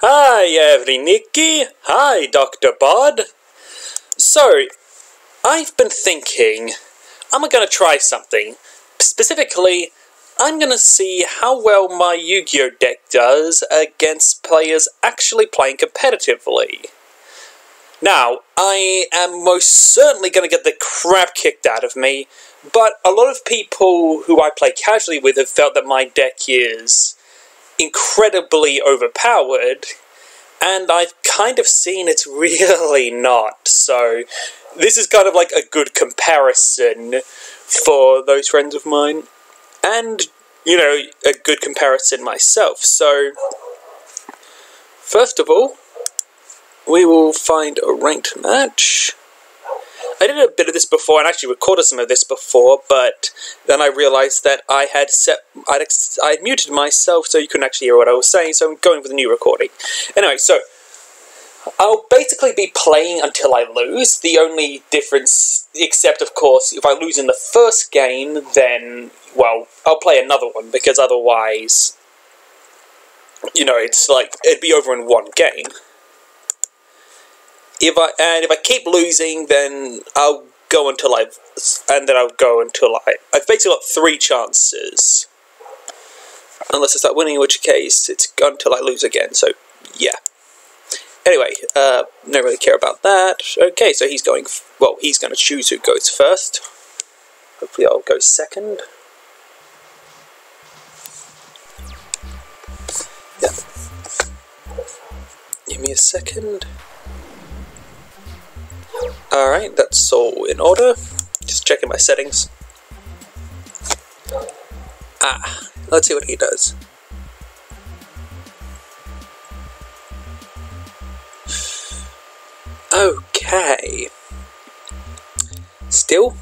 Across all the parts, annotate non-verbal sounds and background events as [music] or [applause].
Hi, every Nikki. Hi, Dr. Bod. So, I've been thinking I'm gonna try something. Specifically, I'm gonna see how well my Yu Gi Oh! deck does against players actually playing competitively. Now, I am most certainly gonna get the crap kicked out of me, but a lot of people who I play casually with have felt that my deck is incredibly overpowered, and I've kind of seen it's really [laughs] not. So, this is kind of like a good comparison for those friends of mine, and you know, a good comparison myself. So, first of all, we will find a ranked match. I did a bit of this before and actually recorded some of this before, but then I realized that I had set I'd, ex- I had muted myself so you couldn't actually hear what I was saying, so I'm going with a new recording. Anyway, so I'll basically be playing until I lose. The only difference, except of course, if I lose in the first game, then well, I'll play another one because otherwise, you know, it's like it'd be over in one game if I and if I keep losing, then I'll go until I've and then I'll go until I I've basically got three chances, unless I start winning, in which case it's until I lose again. So yeah. Anyway, uh, don't really care about that. Okay, so he's going. Well, he's going to choose who goes first. Hopefully, I'll go second. Yeah. Give me a second. Alright, that's all in order. Just checking my settings. Ah, let's see what he does. Okay. Still,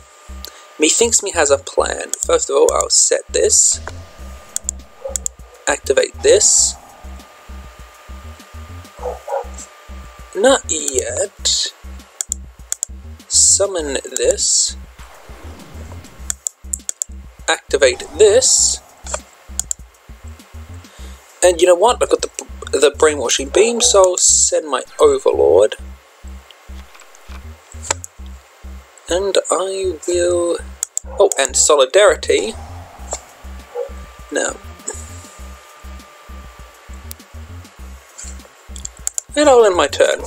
methinks me has a plan. First of all, I'll set this. Activate this. Not yet summon this, activate this, and you know what? I've got the, the brainwashing beam, so I'll send my overlord. And I will... Oh, and solidarity. Now. And I'll end my turn.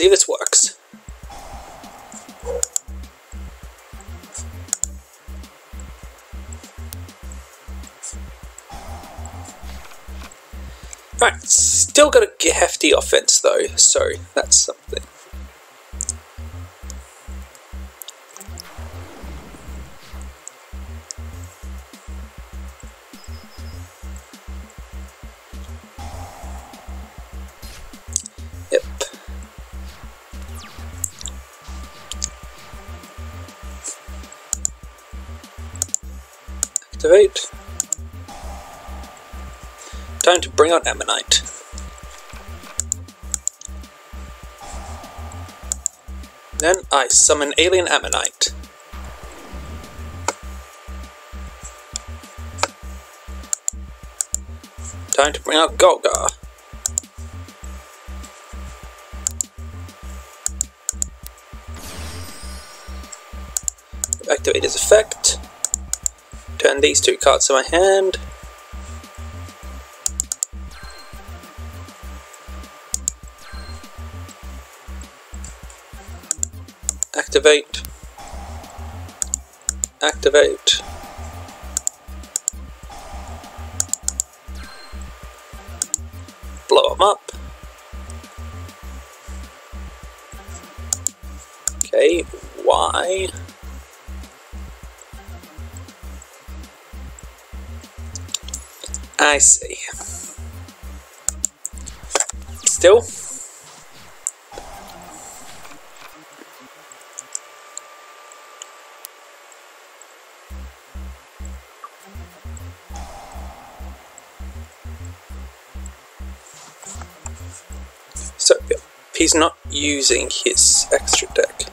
See if this works. Right, still got a hefty offense though, so that's something. Activate. Time to bring out Ammonite. Then I summon Alien Ammonite. Time to bring out Golgar. activate his effect. Turn these two cards to my hand. Activate. Activate. Blow them up. Okay, why? I see. Still? So, he's not using his extra deck.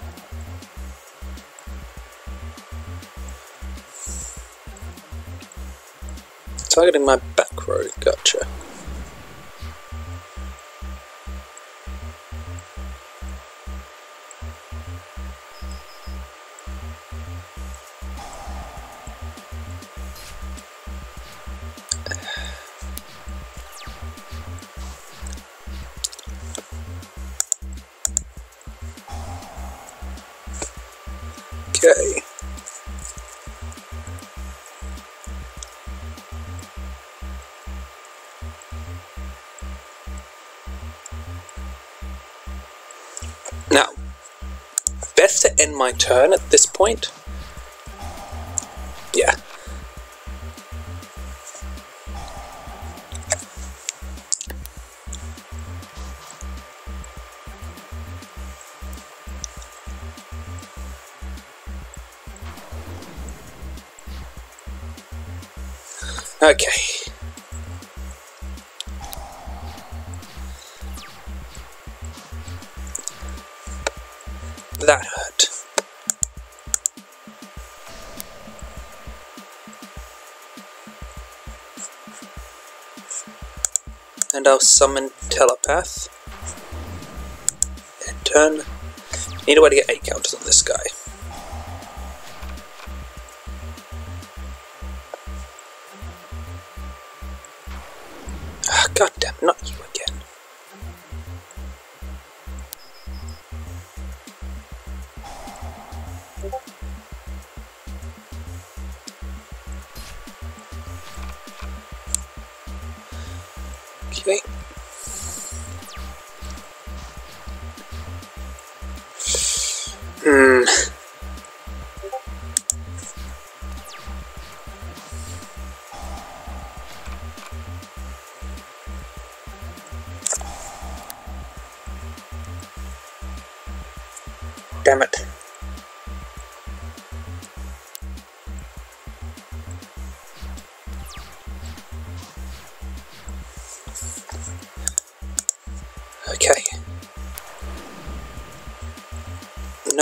targeting my row, gotcha. My turn at this point. Yeah. Okay. That hurt. And I'll summon Telepath. And turn. Need a way to get A-Counters on this guy.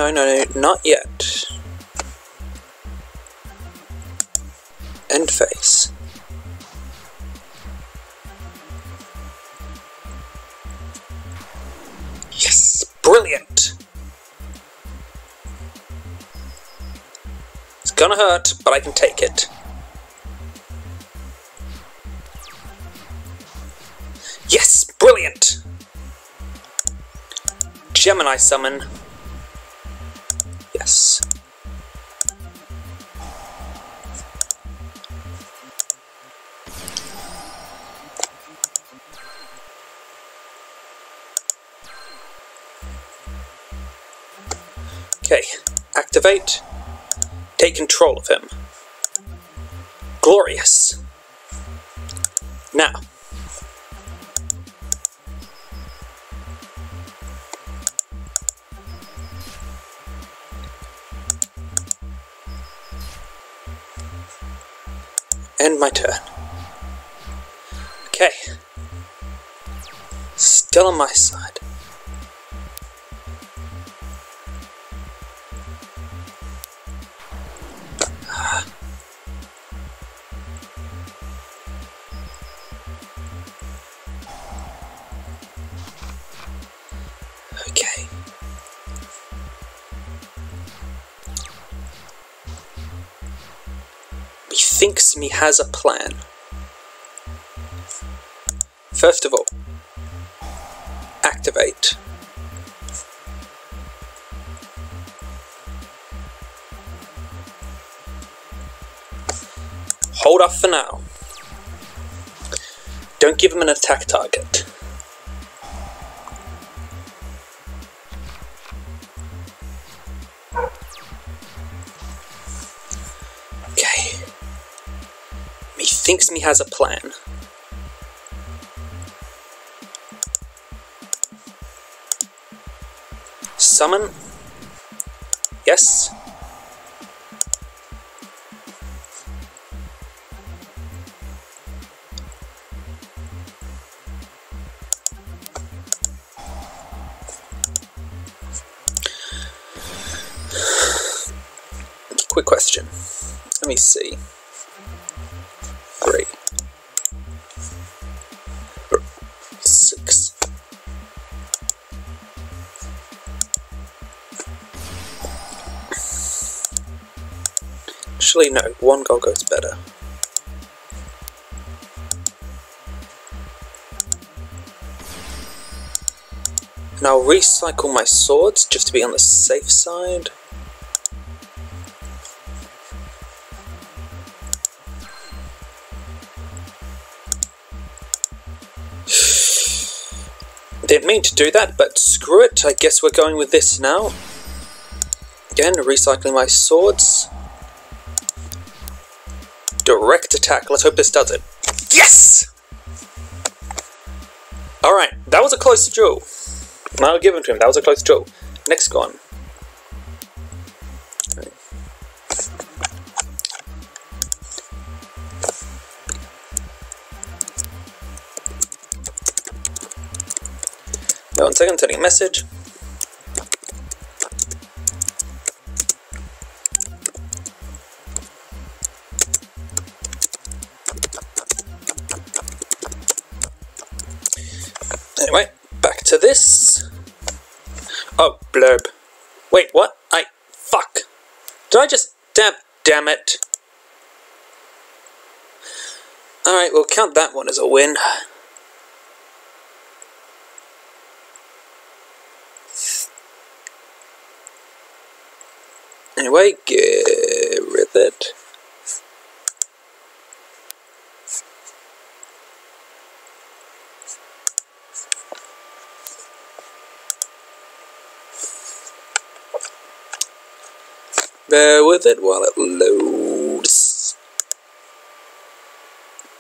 No, no, no, not yet. End face. Yes, brilliant. It's gonna hurt, but I can take it. Yes, brilliant. Gemini summon. Okay, activate. Take control of him. Glorious. Now. End my turn. Okay. Still on my side. He has a plan. First of all, activate. Hold off for now. Don't give him an attack target. thinks me has a plan. Summon? Yes. Quick question. Let me see. Actually, no. One goes better. And I'll recycle my swords just to be on the safe side. [sighs] Didn't mean to do that, but screw it. I guess we're going with this now. Again, recycling my swords. Attack. Let's hope this does it. Yes! Alright, that was a close draw. I'll give him to him. That was a close draw. Next one. One second, sending a message. To this. Oh, blurb. Wait, what? I... Fuck. Did I just... Damn, damn it. Alright, we'll count that one as a win. Anyway, get rid of it. Bear with it while it loads.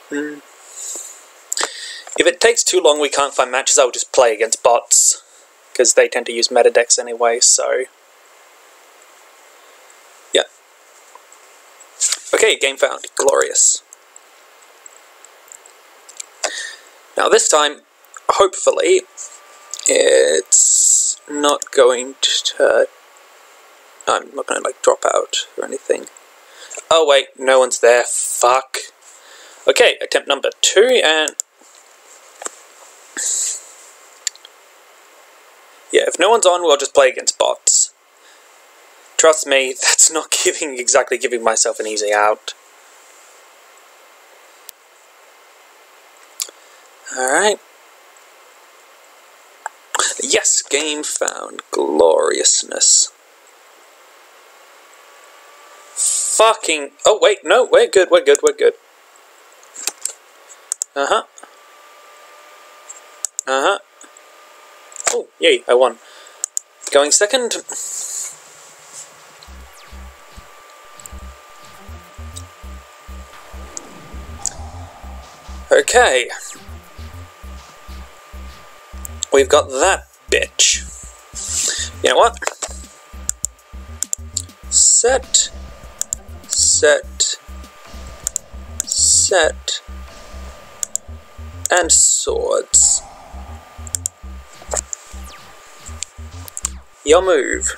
Hmm. If it takes too long we can't find matches, I'll just play against bots. Because they tend to use meta decks anyway, so... Yeah. Okay, game found. Glorious. Now this time, hopefully, it's not going to I'm not going to like drop out or anything. Oh wait, no one's there. Fuck. Okay, attempt number two and... Yeah, if no one's on, we'll just play against bots. Trust me, [laughs] that's not giving exactly giving myself an easy out. Alright. Yes, game found. Gloriousness. Fucking... Oh, wait, no, we're good, we're good, we're good. Uh-huh. Uh-huh. Oh, yay, I won. Going second. Okay. We've got that bitch. You know what? Set set, set, and swords. Your move.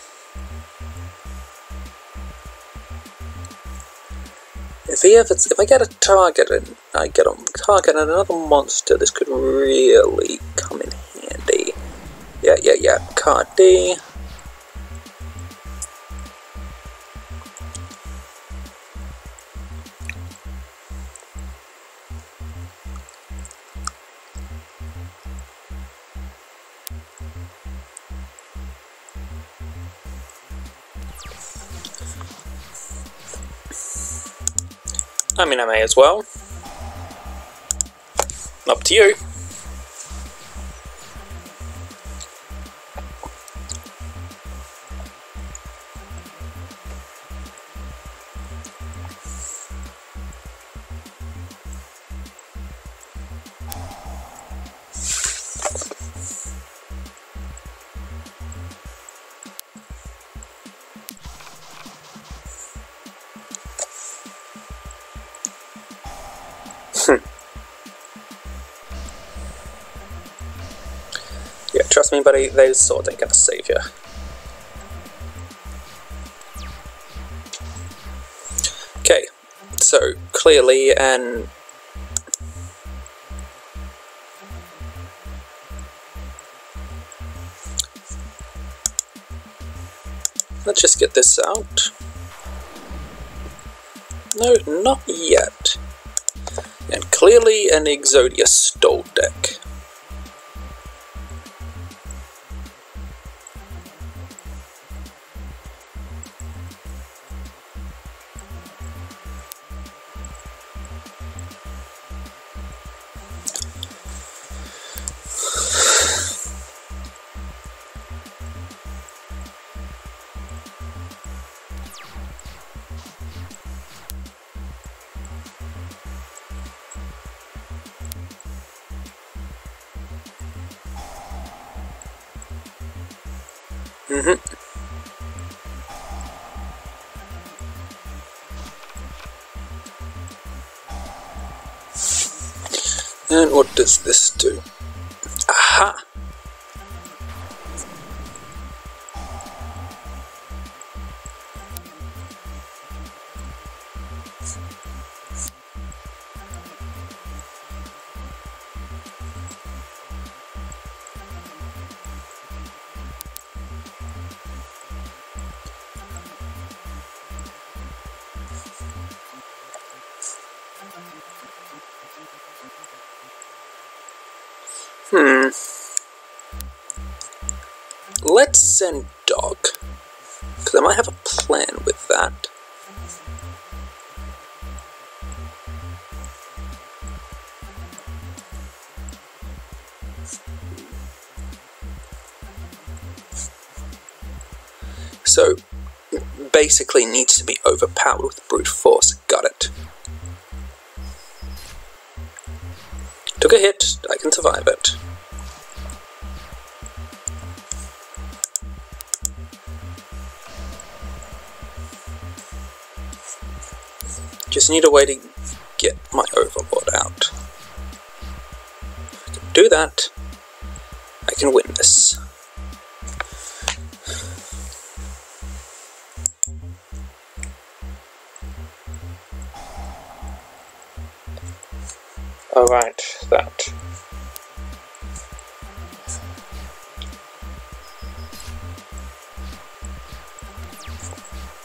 If he ever, if I get a target and I get a target and another monster, this could really come in handy. Yeah, yeah, yeah. Card D. I mean, I may as well. Up to you. Trust me, buddy, those swords ain't gonna save you. Okay, so clearly, and let's just get this out. No, not yet. And clearly an Exodia does this do? So, basically needs to be overpowered with brute force. Got it. Took a hit, I can survive it. Just need a way to get my overlord out. If I can do that, I can win this. Alright, that.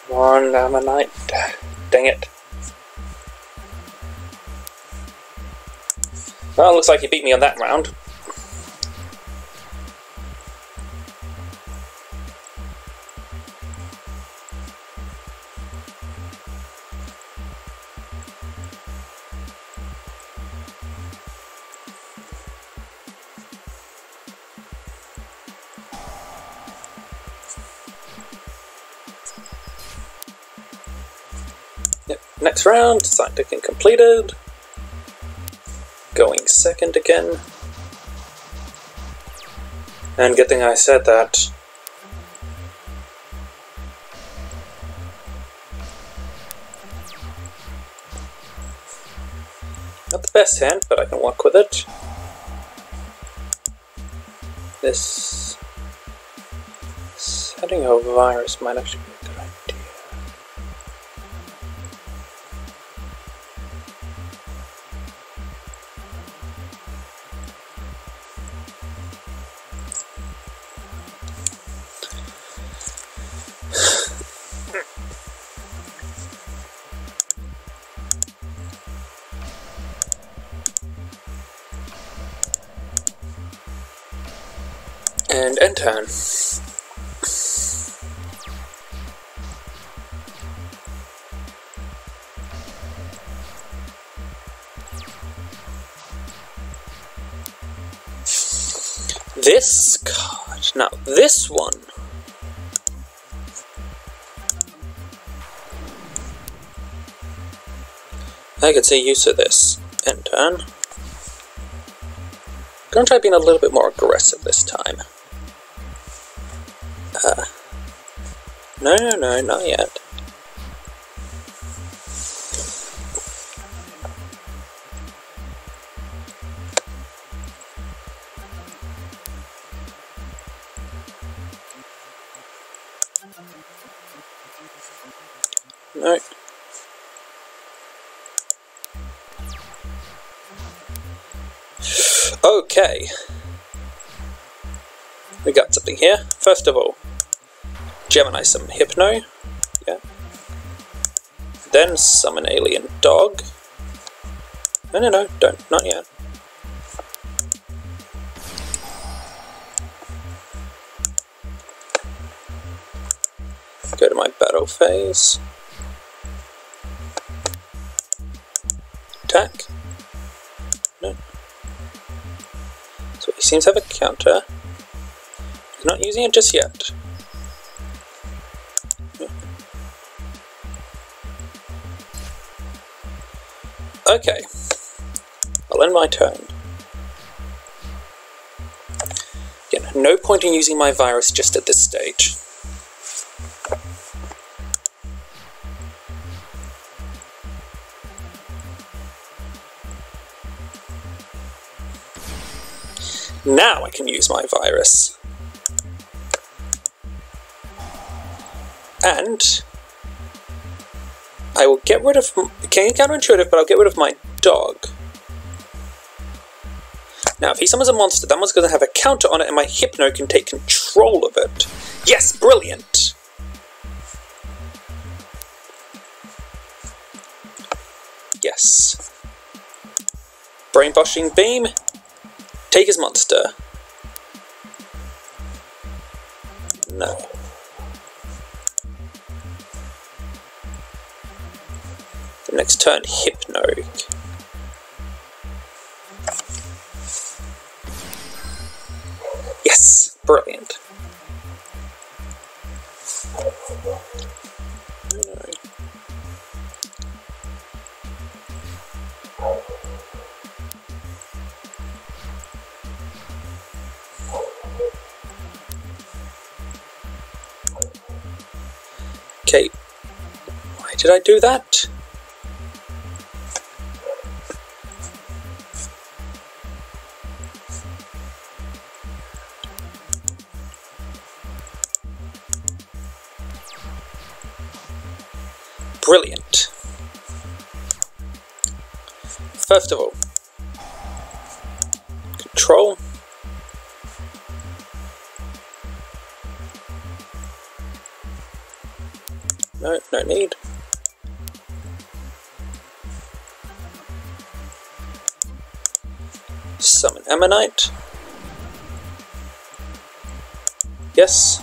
One ammonite. Dang it. Well, looks like he beat me on that round. Next round, scientific completed. Going second again. And good thing I said that. Not the best hand, but I can work with it. This setting a virus might actually be And end turn. This card, now this one. I could see use of this. End turn. Gonna try being a little bit more aggressive this time. No, no, no, not yet. No. Okay. We got something here. First of all, Gemini some Hypno. Yeah. Then summon Alien Dog. No, no, no, don't. Not yet. Go to my battle phase. Attack. No. So he seems to have a counter. He's not using it just yet. Okay. I'll end my turn. Again, no point in using my virus just at this stage. Now I can use my virus. And I will get rid of, can counterintuitive, but I'll get rid of my dog. Now, if he summons a monster, that one's going to have a counter on it, and my Hypno can take control of it. Yes, brilliant! Yes. Brainwashing Beam, Take his monster. No. Next turn, Hypno. Yes! Brilliant. Okay, why did I do that? Brilliant. First of all, control No, no need. Summon Ammonite. Yes.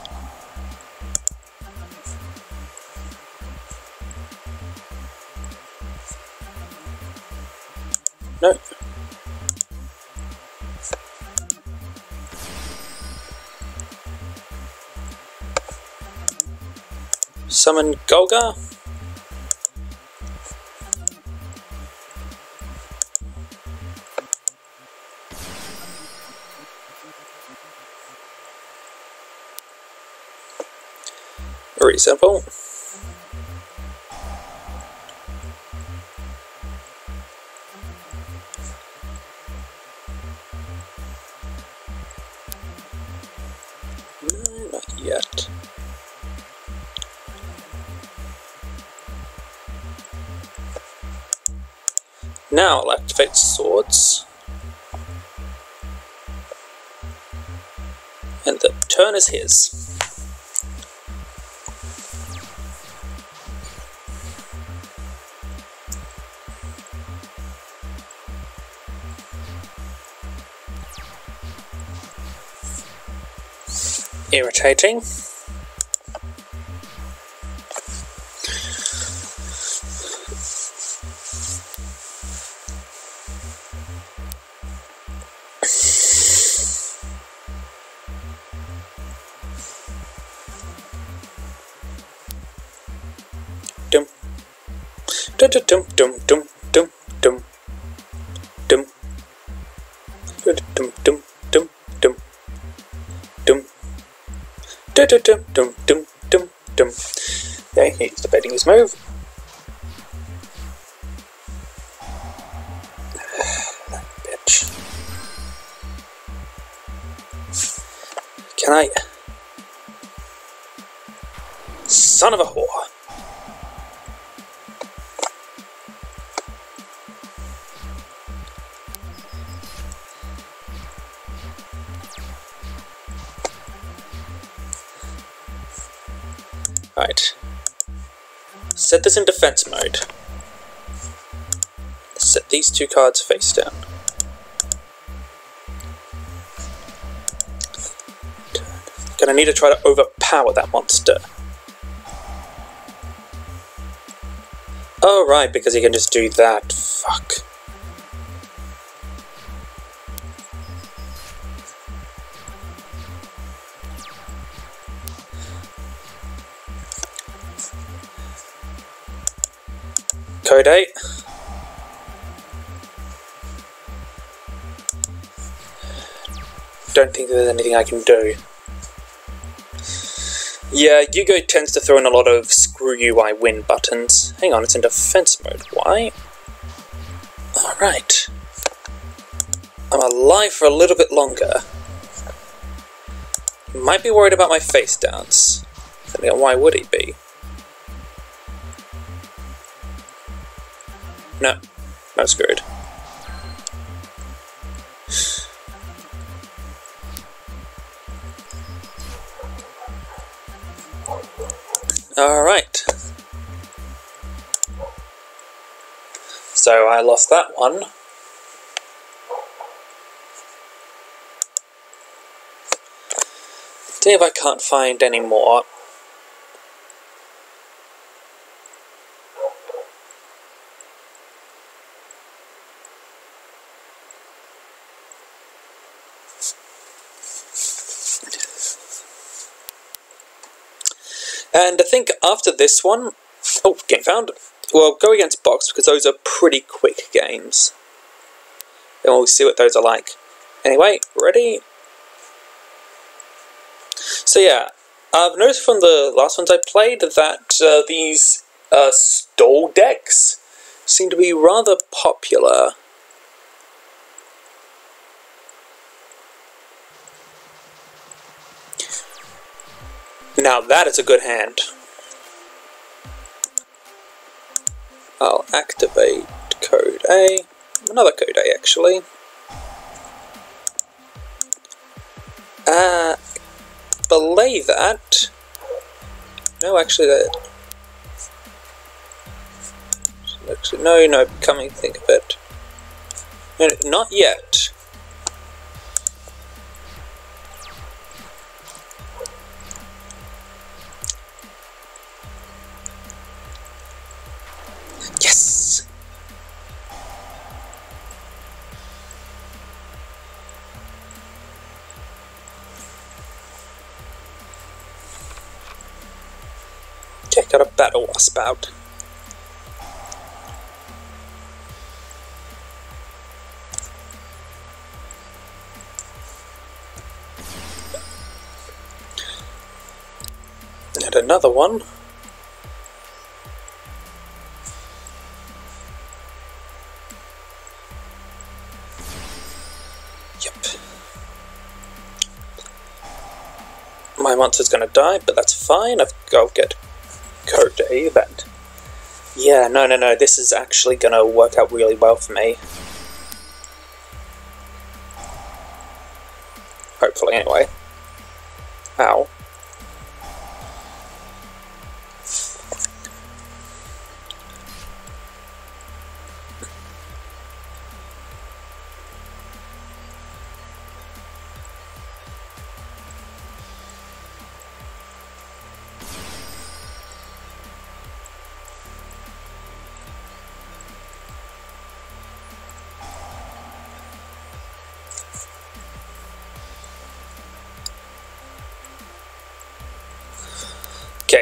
No. Summon Golga. Very simple. Now I'll activate swords. And the turn is his. Irritating. Set this in defense mode. Set these two cards face down. Gonna need to try to overpower that monster. Oh, right, because he can just do that. Fuck. 8. Don't think there's anything I can do. Yeah, Yugo tends to throw in a lot of screw you, I win buttons. Hang on, it's in defense mode. Why? Alright. I'm alive for a little bit longer. Might be worried about my face downs. Why would he be? No, that's good. Alright. So I lost that one. See if I can't find any more. And I think after this one, oh, game found. Well, go against Box because those are pretty quick games. And we'll see what those are like. Anyway, ready? So yeah, I've noticed from the last ones I played that uh, these uh, stall decks seem to be rather popular. Now that is a good hand. I'll activate code A, another code A actually. Uh, belay that. No, actually that. Actually, no, no, coming think of it. No, not yet. Got a battle wasp out. And another one. Yep. My monster's gonna die, but that's fine. I've got to get code A event. Yeah, no, no, no. This is actually gonna work out really well for me. Hopefully, anyway. Ow.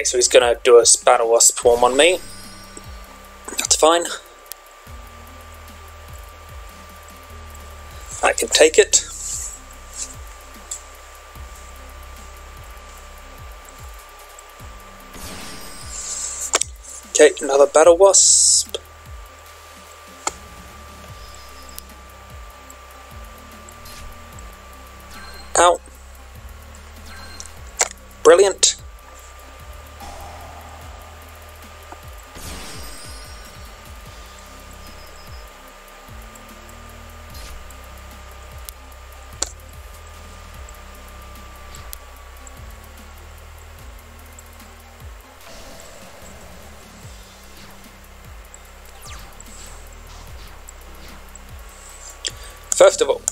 So he's gonna do a Battle Wasp form on me. That's fine. I can take it. Okay, another Battle Wasp. Out. Brilliant.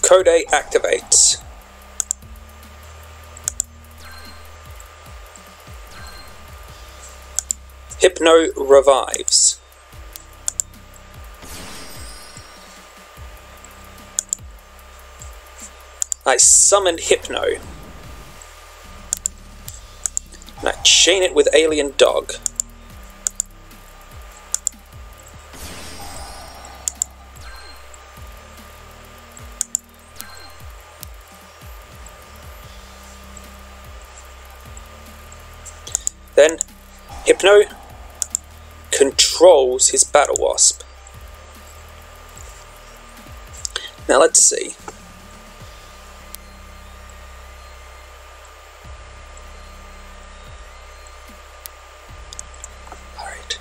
Code A activates. Hypno revives. I summoned Hypno. And I chain it with Alien Dog. Hypno controls his Battle Wasp. Now let's see. Alright.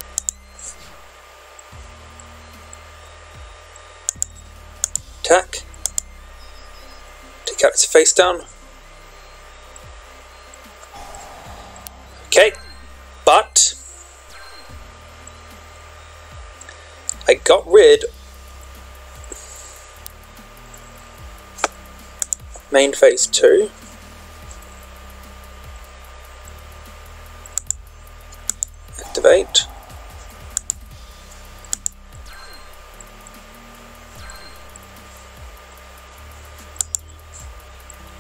Attack. Take out its face down. Okay, rid main phase 2 activate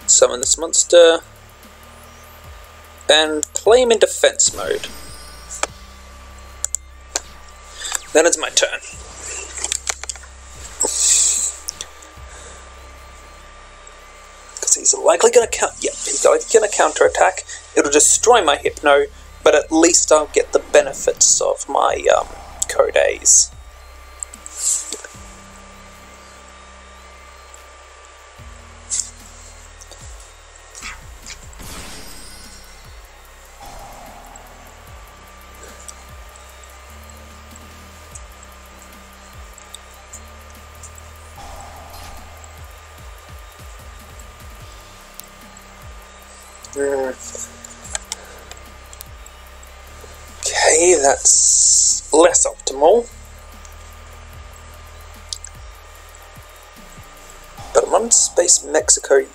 summon this monster and play him in defense mode. Then it's my turn. Because he's likely gonna count. Yep, he's likely gonna counterattack. It'll destroy my Hypno, but at least I'll get the benefits of my um, Code that's less optimal. But I'm on Space Mexico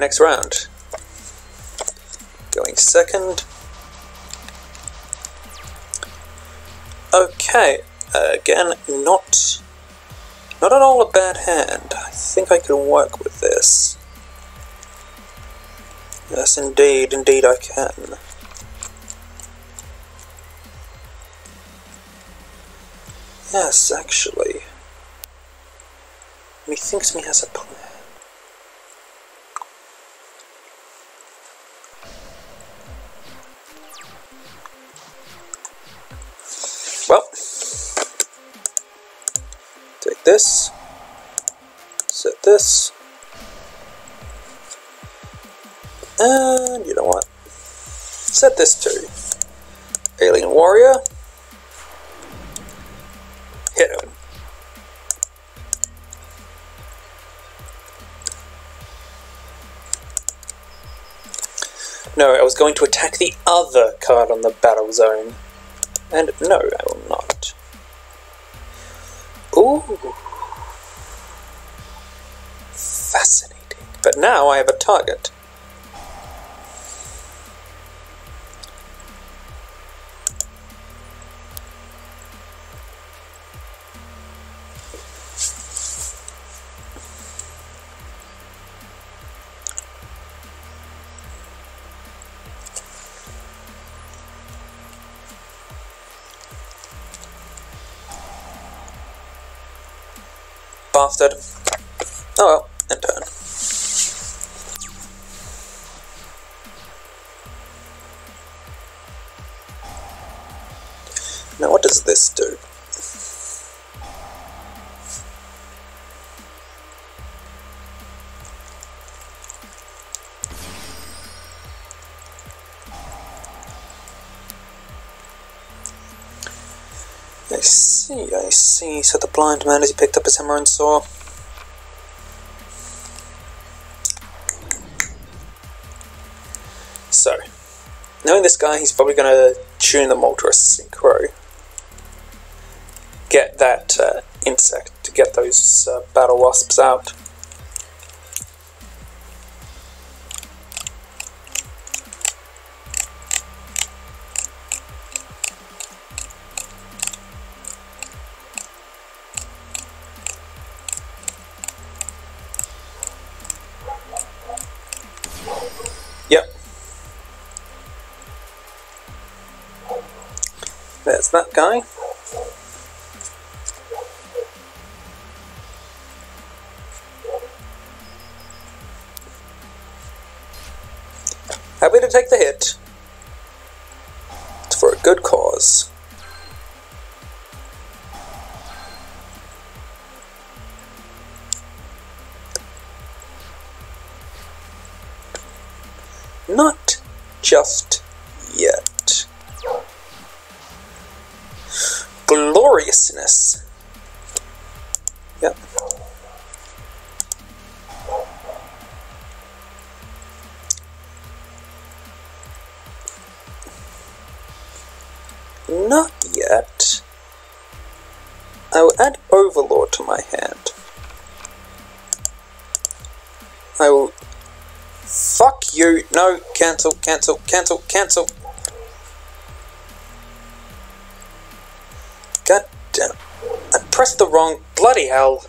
next round. Going second. Okay, uh, again, not not at all a bad hand. I think I can work with this. Yes, indeed, indeed I can. Yes, actually. Methinks me has a plan. Well, take this, set this, and you know what? Set this to Alien Warrior, hit him. No, I was going to attack the other card on the battle zone. And no, I will not. Ooh. Fascinating. But now I have a target. Bastard. Oh well, and turn. Now what does this do? I see, I see, said the blind man as he picked up his hammer and saw. Knowing this guy, he's probably going to tune the Moltres Synchro. Get that uh, insect to get those uh, battle wasps out. That guy. No, cancel, cancel, cancel, cancel. God damn. I pressed the wrong. Bloody hell.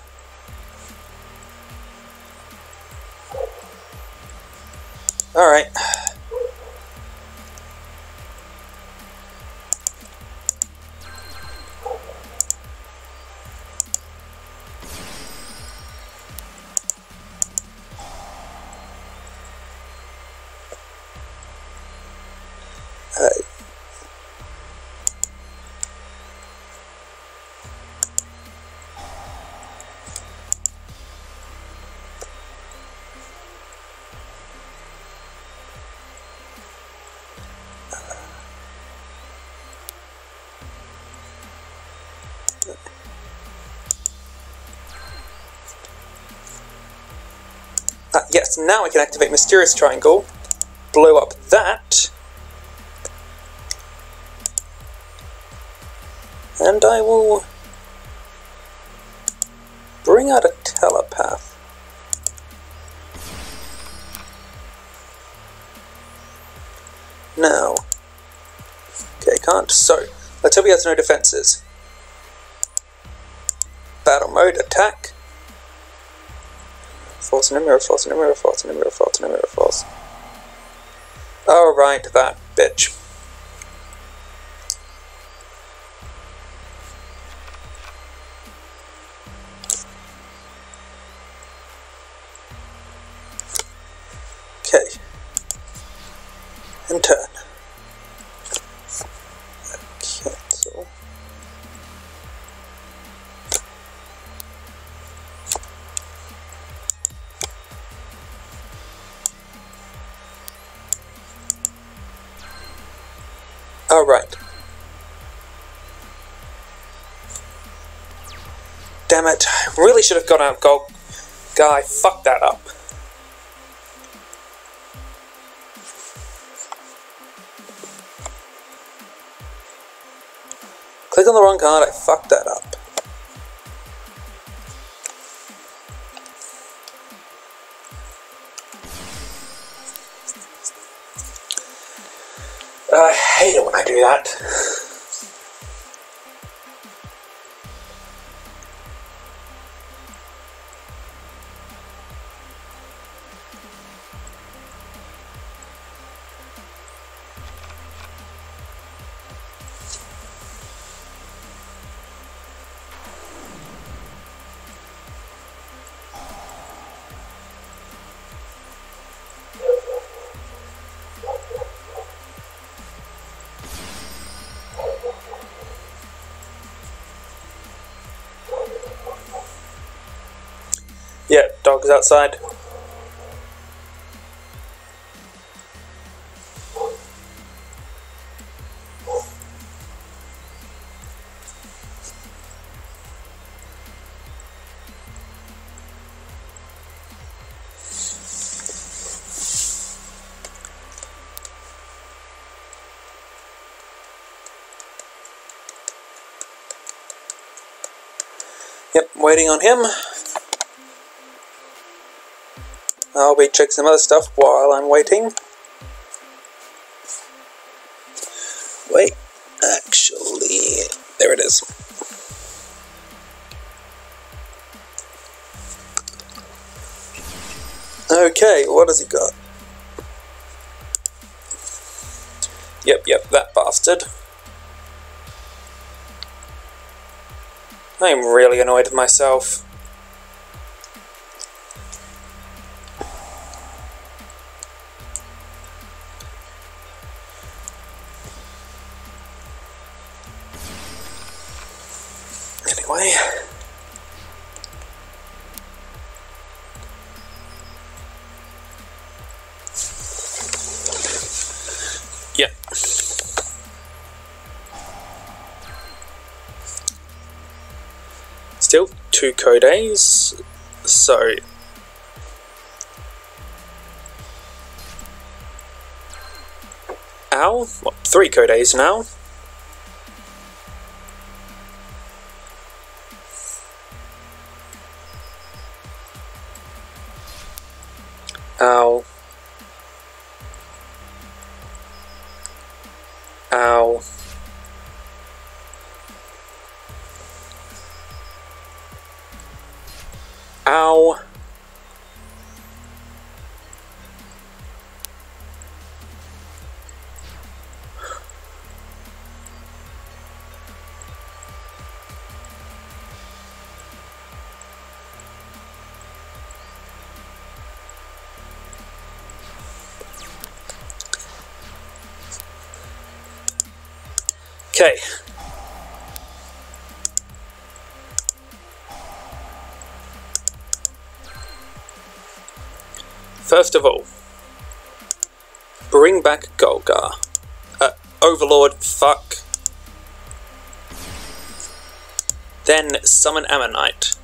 Yes, now I can activate Mysterious Triangle, blow up that, and I will bring out a telepath. Now, okay, can't. So, he has no defenses. Battle mode, attack. False a mirror, false in a mirror, false in a mirror, false in a mirror, false. Alright, that bitch. Damn it. Really should have gone out gold. Guy, fuck that up. Click on the wrong card, I fucked that dog's outside. Yep, waiting on him. I'll be checking some other stuff while I'm waiting. Wait, actually, there it is. Okay, what has he got? Yep, yep, that bastard. I am really annoyed with myself. Two codays, so Ow, three codays now. Ow. Okay. First of all, bring back Golgar. Uh, Overlord, fuck. Then summon Ammonite.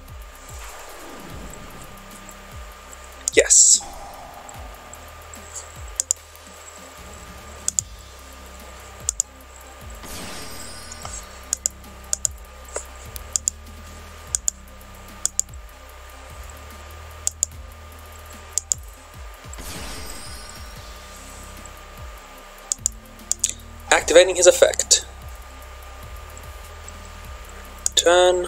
Activating his effect. Turn.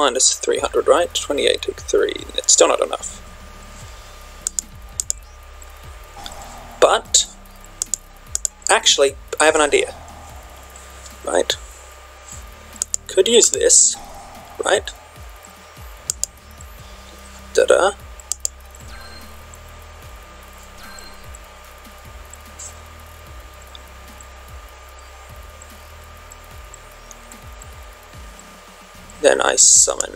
Minus 300, right? 28 take 3. It's still not enough. But, actually, I have an idea. Right? Could use this, right? Da-da. Then I summon.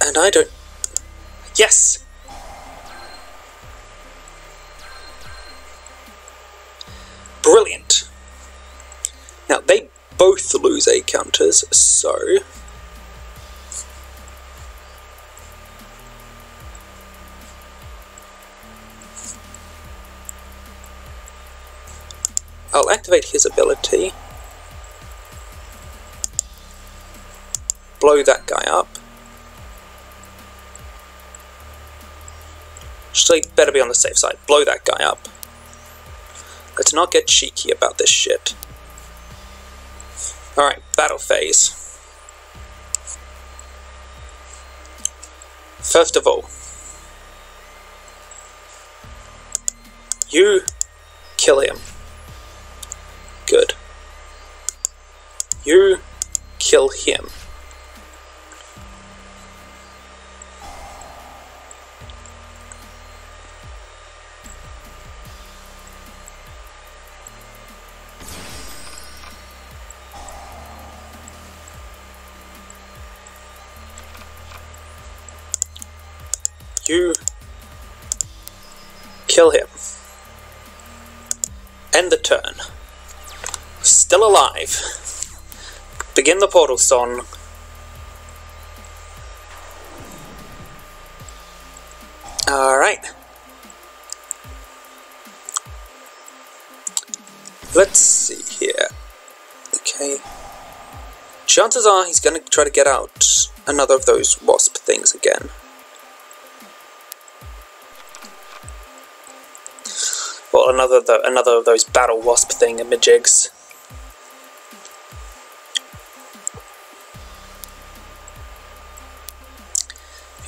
And I don't... Yes! Brilliant! Now, they both lose A-Counters, so... I'll activate his ability. Blow that guy up. Actually, better be on the safe side. Blow that guy up. Let's not get cheeky about this shit. Alright, battle phase. First of all, you kill him. Good. You kill him. You kill him. End the turn. Still alive. Begin the portal stone. Alright. Let's see here. Okay. Chances are he's gonna try to get out another of those wasp things again. Well, another the, another of those battle wasp thing majigs.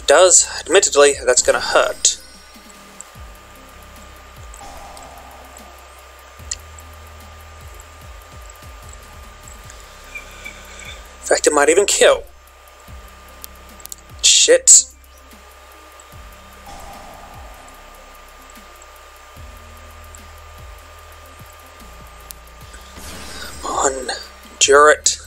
Does. Admittedly, that's going to hurt. In fact, it might even kill. Shit. on, Jarrett.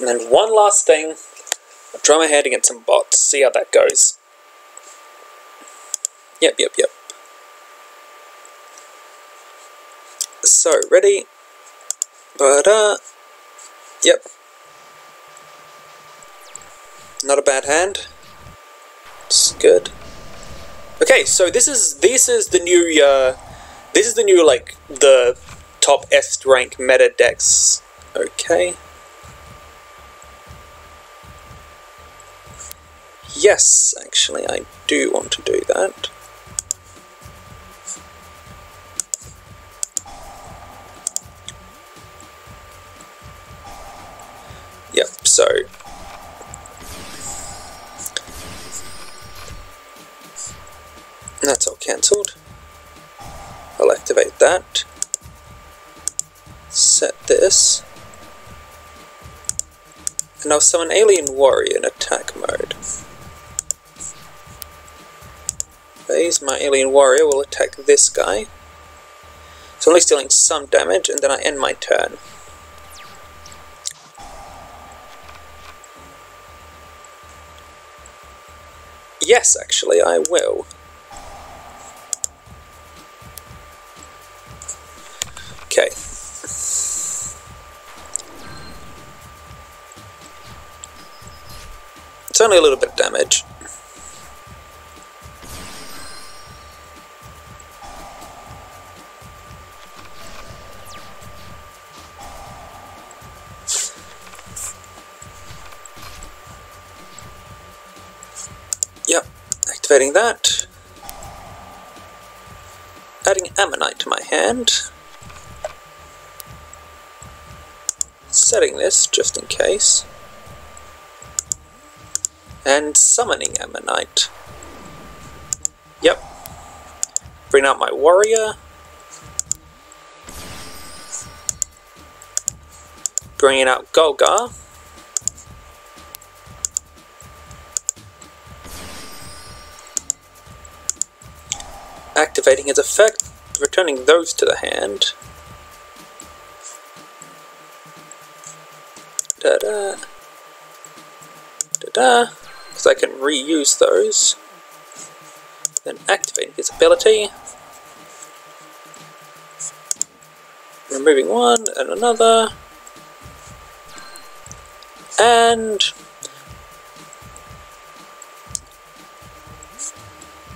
And then one last thing. I'll try my hand against some bots, see how that goes. Yep, yep, yep. So, ready? But, uh, yep, not a bad hand. It's good. Okay, so this is this is the new uh this is the new like the top S rank meta decks. Okay. Yes, actually I do want to do that. Yep, so That's all cancelled. I'll activate that. Set this. And I'll summon Alien Warrior in attack mode. My Alien Warrior will attack this guy. So It's only dealing some damage, and then I end my turn. Yes, actually, I will. Okay. It's only a little bit of damage. Activating that. Adding Ammonite to my hand. setting this just in case, and summoning Ammonite. Yep. Bring out my warrior. Bringing out Golgar. Activating its effect, returning those to the hand. Da-da. da, because I can reuse those. Then activating his ability. Removing one and another. And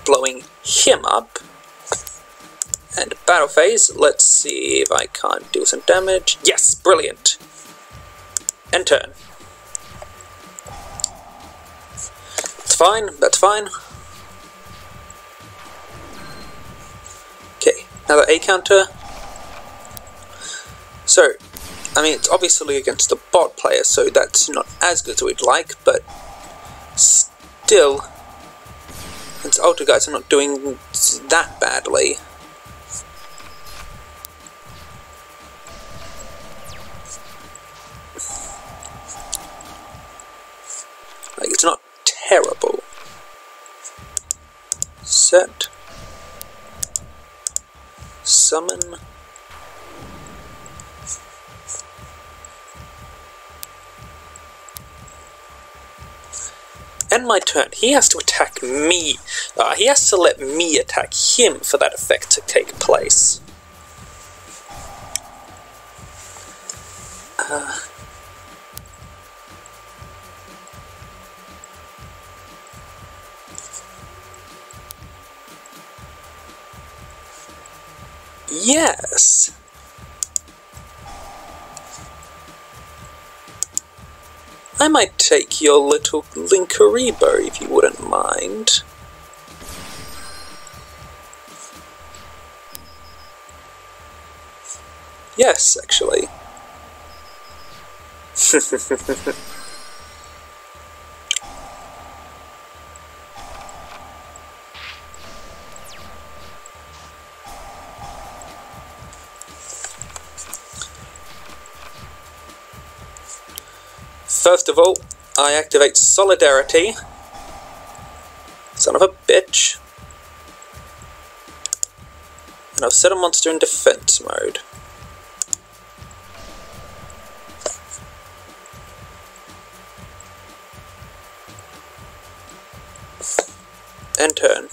blowing him up. And battle phase, let's see if I can't do some damage. Yes, brilliant. And turn. That's fine, that's fine. Okay, another A-Counter. So, I mean, it's obviously against the bot player, so that's not as good as we'd like, but still, its guys are not doing that badly. Like, it's not terrible. Set. Summon. End my turn. He has to attack me. Uh, he has to let me attack him for that effect to take place. Uh, yes. I might take your little Linkuriboh if you wouldn't mind. Yes, actually. [laughs] First of all, I activate Solidarity. Son of a bitch. And I've set a monster in defense mode. And turn.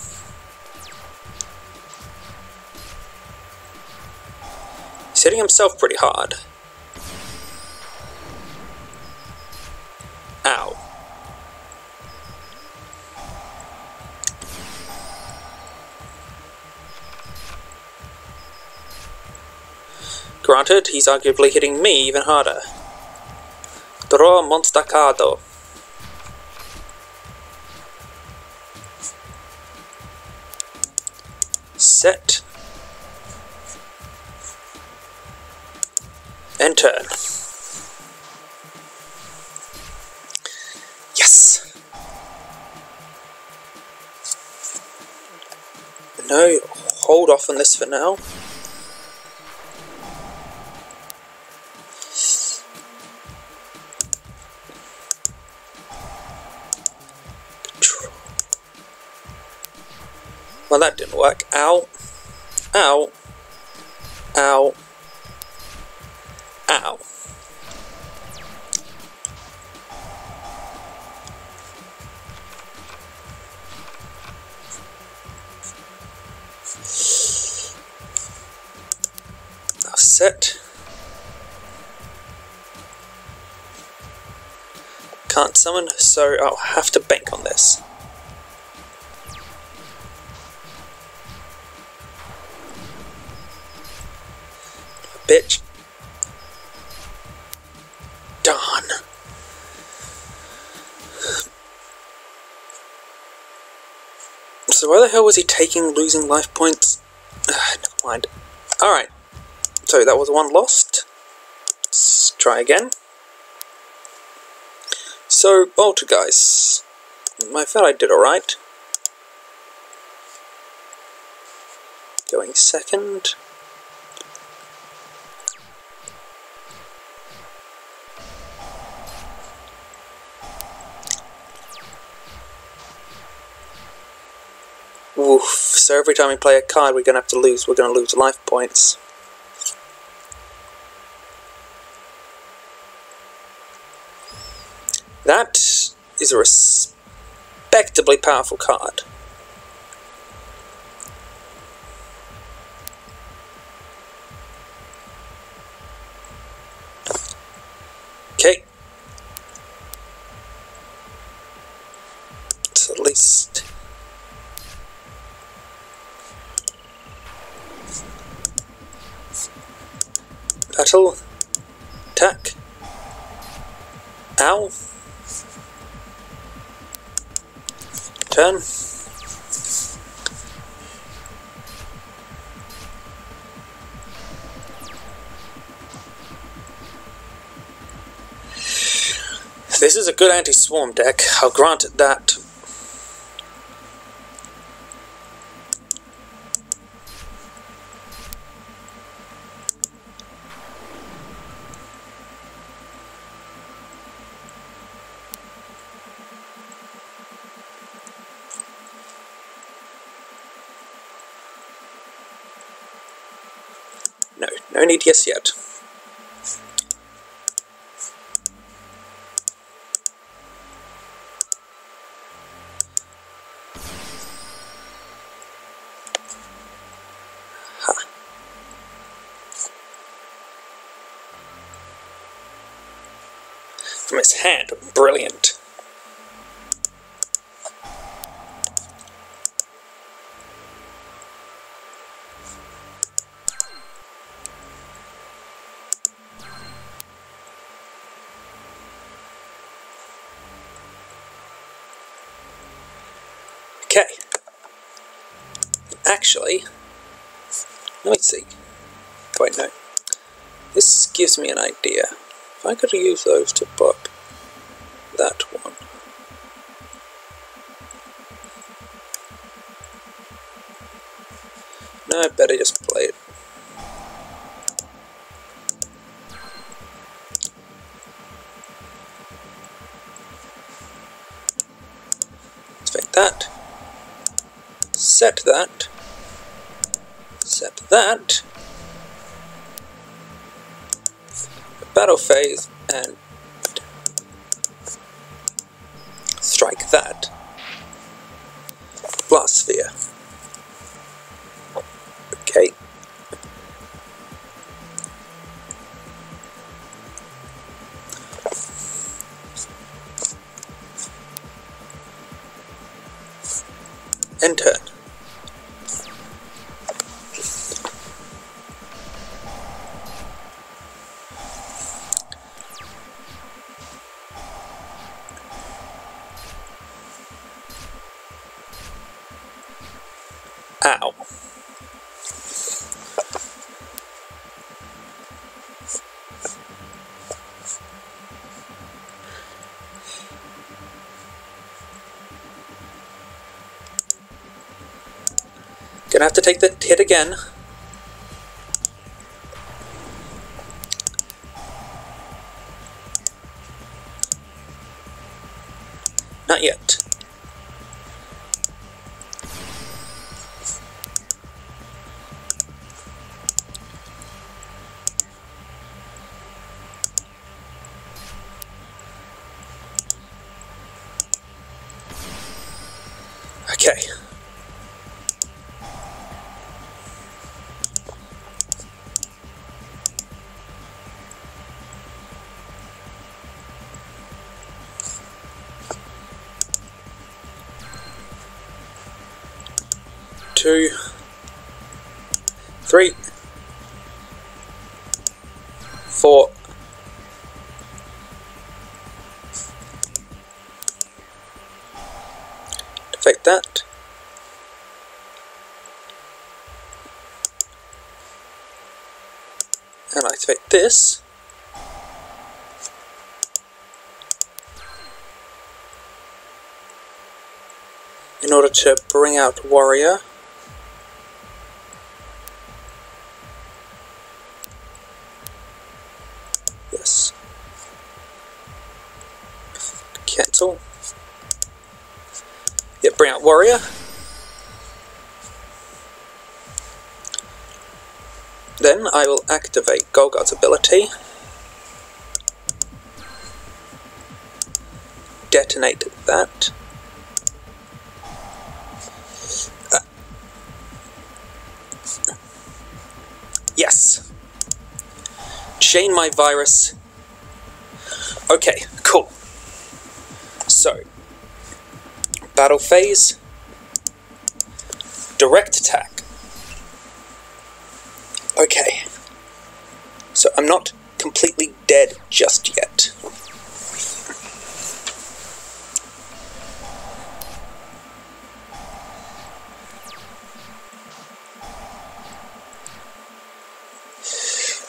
He's hitting himself pretty hard. Ow. Granted, he's arguably hitting me even harder. Draw Monster Cardo. Set. And turn. Yes! No, hold off on this for now. Well, that didn't work. Ow. Ow. Ow. Ow. Set. Can't summon, so I'll have to bank on this. Bitch. Darn. So why the hell was he taking losing life points? Ugh, never mind. Alright. So that was one lost. Let's try again. So, Poltergeist. I felt I did alright. Going second. Woof. So every time we play a card we're going to have to lose, we're going to lose life points. That is a respectably powerful card. Okay. So at least battle attack ow turn This is a good anti-swarm deck, I'll grant it that. No, no need yes yet. Ha. From his hand, brilliant. Okay. Actually, let me see. Wait, no. This gives me an idea. If I could use those to pop that one. No, I better just play it. Expect that. Set that. Set that. Battle phase and that. Blast sphere. Okay. End turn. Ow. Gonna have to take the hit again. Two, three, four, defect that. And I activate this. In order to bring out warrior. Yes. Cancel. Warrior. Then I will activate Golgar's ability. detonate that. Uh, yes. Chain my virus. Okay, cool. So, battle phase, direct attack. Okay. So I'm not completely dead just yet.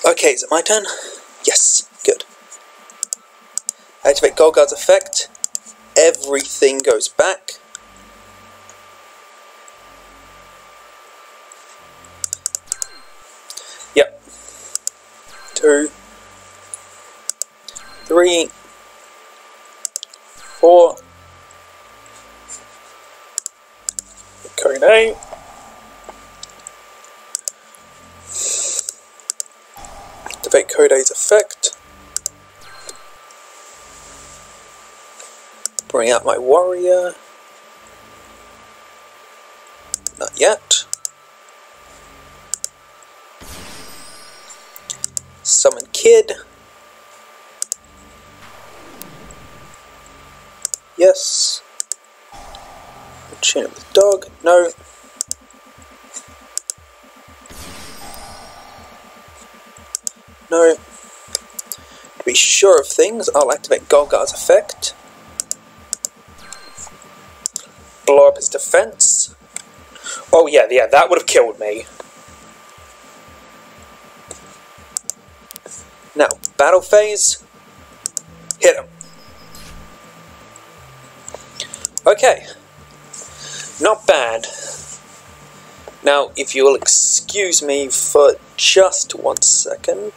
Okay, is it my turn? Yes, good. Activate Golgar's effect. Everything goes back. Two. Three. Four. Code eight. Activate Code 8's effect. Bring out my warrior. Not yet. Kid. Yes. Tune it with dog. No. No. To be sure of things, I'll activate Golgar's effect. Blow up his defense. Oh yeah, yeah, that would have killed me. Now, battle phase. Hit him. Okay. Not bad. Now, if you'll excuse me for just one second.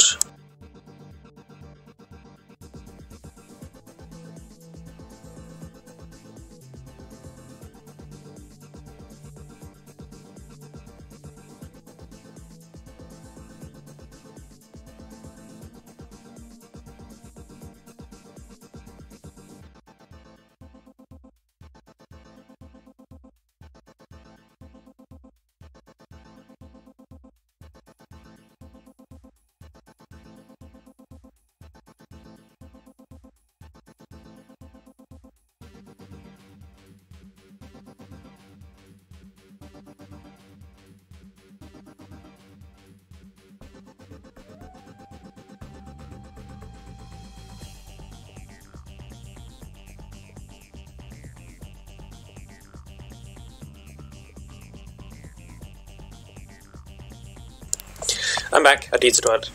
Back at Deeds Blood.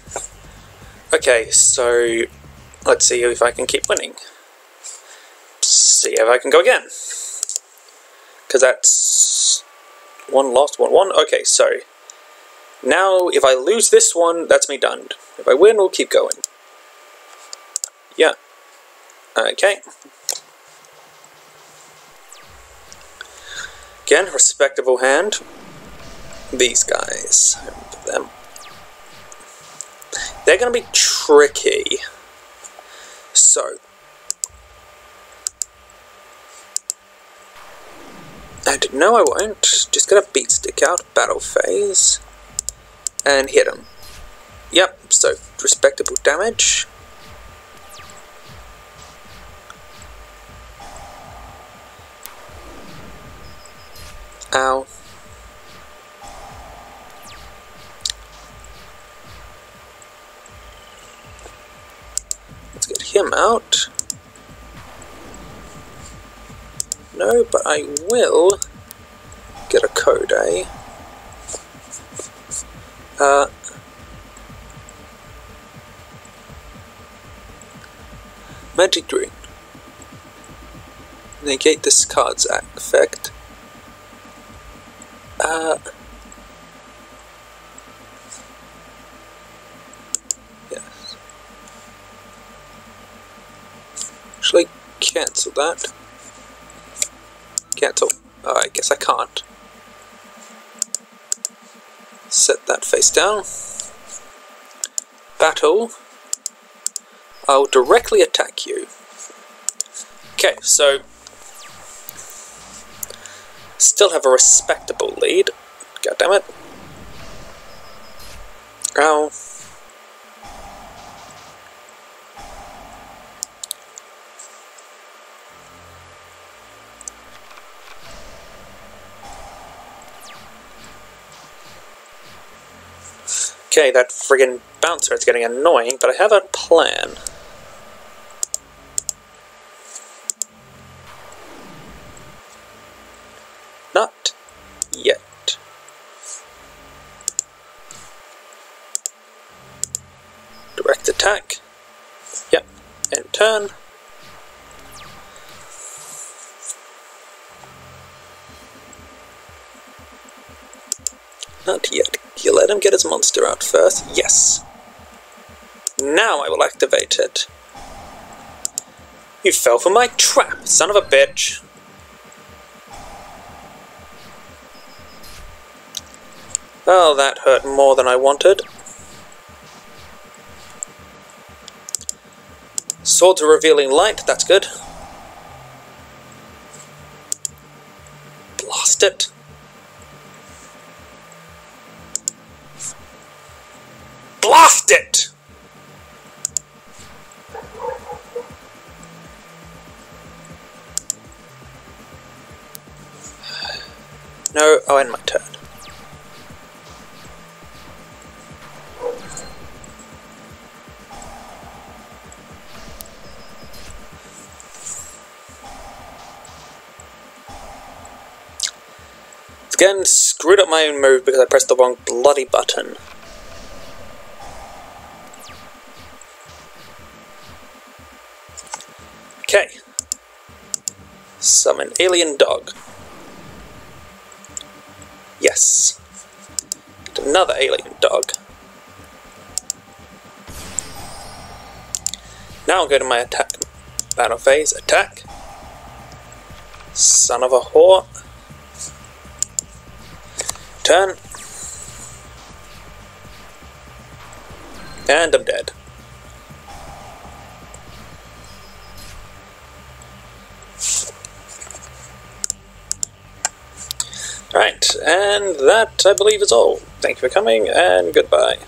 Okay, so let's see if I can keep winning. See if I can go again. Because that's one lost, one won. Okay, so now if I lose this one, that's me done. If I win, we'll keep going. Yeah. Okay. Again, respectable hand. These guys. Them. They're going to be tricky. So. And no, I won't. Just gonna beat stick out, battle phase, and hit him. Yep, so respectable damage. Ow. Him out. No, but I will get a code, eh? Uh, Magic Drain. Negate this card's effect. Uh, Actually, cancel that. Cancel. Oh, I guess I can't. Set that face down. Battle. I'll directly attack you. Okay, so still have a respectable lead. God damn it. Ow. Okay, that friggin' bouncer is getting annoying, but I have a plan. Not yet. Direct attack. Yep, and turn. Not yet. You let him get his monster out first. Yes. Now I will activate it. You fell for my trap, son of a bitch. Well, that hurt more than I wanted. Swords of revealing light, that's good. Blast it. It! No, oh, I'll end my turn. Again, screwed up my own move because I pressed the wrong bloody button. Okay. Summon alien dog. Yes. Another alien dog. Now I'll go to my attack battle phase. Attack. Son of a whore. Turn. And I'm dead. Right, and that I believe is all. Thank you for coming, and goodbye.